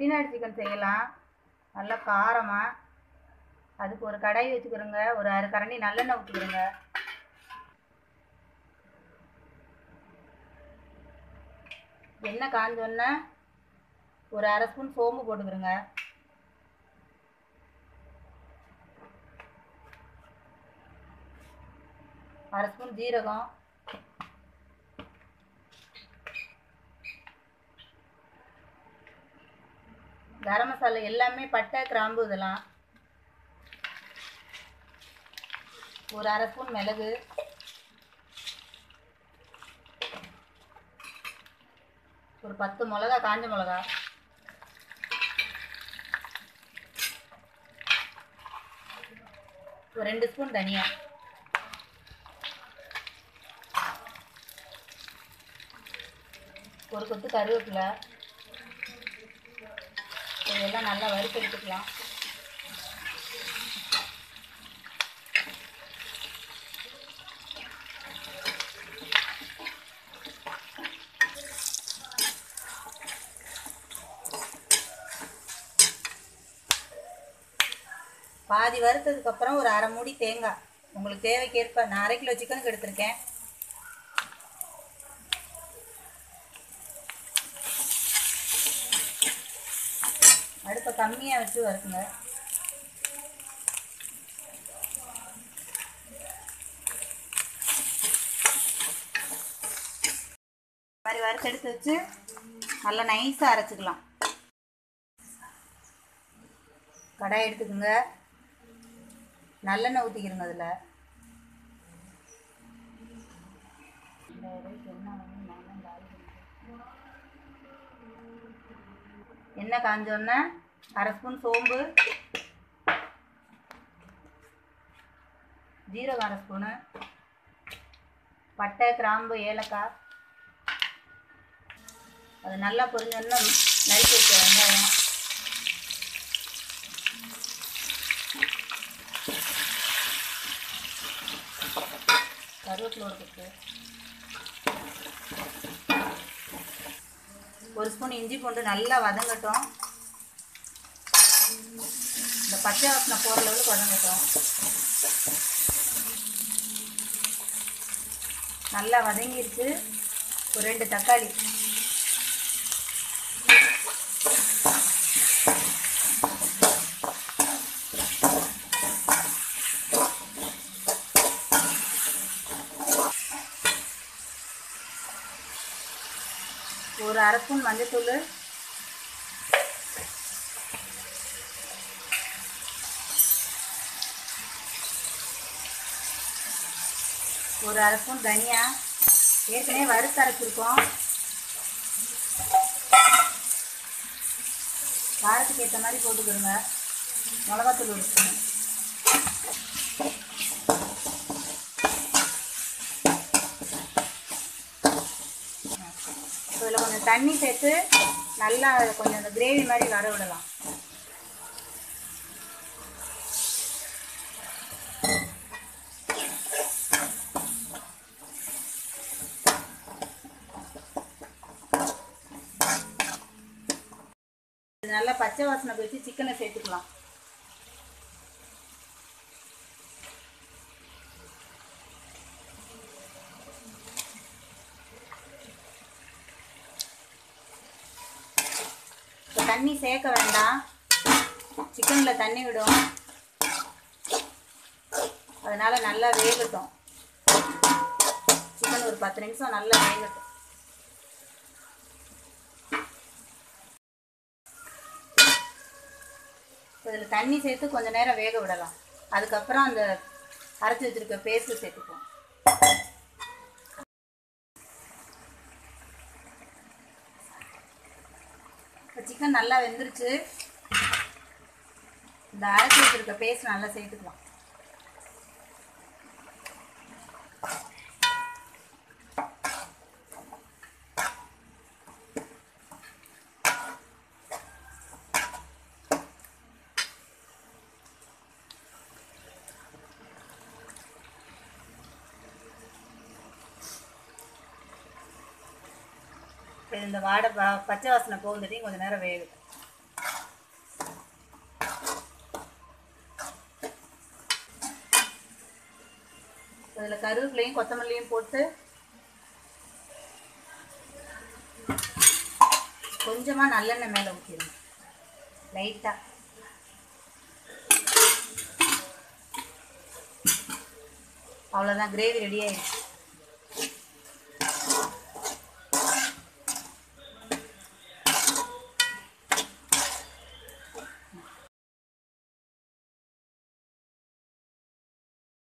Chettinad chicken செய்யலாம். நல்லா காரமாக அதுக்கு ஒரு கடாய் வச்சுக்கிறோங்க. ஒரு அரை கரண்டி நல்லெண்ணெய் ஊற்றிக்கிறோங்க எண்ணெய் காஞ்சோன்னே ஒரு அரை ஸ்பூன் சோம்பு போட்டுக்கிறோங்க. அரை ஸ்பூன் ஜீரகம். கரம் மசாலா எல்லாமே பட்டை கிராம்பு இதெல்லாம். ஒரு அரை ஸ்பூன் மிளகு. ஒரு பத்து மிளகா காஞ்ச மிளகா. ஒரு ரெண்டு ஸ்பூன் தனியா. ஒரு கொத்து கருவேப்பிலை. இதெல்லாம் நல்லா வறுத்து எடுத்துக்கலாம் பாதி வறுத்ததுக்கப்புறம் ஒரு அரை மூடி தேங்காய். உங்களுக்கு தேவைக்கேற்ப நான் அரை கிலோ சிக்கனுக்கு எடுத்திருக்கேன். அடுப்பை கம்மியாக வச்சு வறுக்குங்க இந்த மாதிரி வறுத்து எடுத்து வச்சு நல்லா நைஸாக அரைச்சிக்கலாம். கடாய் எடுத்துக்கோங்க. நல்லெண்ணெய் ஊற்றிக்கிறோங்க அதில். எண்ணெய் காஞ்சோடனே அரை ஸ்பூன் சோம்பு ஜீரகம் அரை ஸ்பூனு பட்டை கிராம்பு ஏலக்காய். அது நல்லா பொரிஞ்சோன்னா நறுக்கி வைக்க வெங்காயம். கருவேப்பிலோடு ஒரு ஒரு ஸ்பூன் இஞ்சி பூண்டு நல்லா வதங்கட்டும். இந்த பச்சை வாசனை போகிற அளவுக்கு வதங்கட்டும். நல்லா வதங்கிருச்சு. ஒரு ரெண்டு தக்காளி. ஒரு அரை ஸ்பூன் மஞ்சத்தூள். ஒரு அரை ஸ்பூன் தனியா. ஏற்கனவே வறுத்து அரைச்சிருக்கோம். காரத்துக்கு ஏற்ற மாதிரி போட்டுக்கிடுங்க மிளகாத்தூள் ஒரு ஸ்பூன் இதில் கொஞ்சம் தண்ணி சேர்த்து நல்லா கொஞ்சம் அந்த கிரேவி மாதிரி வர விடலாம். நல்லா பச்சை வாசனை போயிட்டு சிக்கனை சேர்த்துக்கலாம். தண்ணி சேர்க்க வேண்டாம். சிக்கனில் தண்ணி விடும். அதனால நல்லா வேகட்டும். சிக்கன் ஒரு பத்து நிமிஷம் நல்லா வேகட்டும். இதில் தண்ணி சேர்த்து கொஞ்சம் நேரம் வேக விடலாம். அதுக்கப்புறம் அந்த அரைச்சி வச்சிருக்க பேஸ்ட்டு சேர்த்துப்போம் இப்போ சிக்கன் நல்லா வெந்துருச்சு. இந்த அரைச்சி வச்சிருக்க பேஸ்ட் நல்லா சேர்த்துக்கலாம். இப்போ இந்த வாடை பச்சை வாசனை போகுதுட்டி கொஞ்சம் நேரம் வேகுது அதில் கருவேப்பிலையும் கொத்தமல்லியும் போட்டு கொஞ்சமாக நல்லெண்ணெய் மேலே ஊற்றிடுங்க லைட்டாக அவ்வளோதான் கிரேவி ரெடி ஆயிடுச்சு.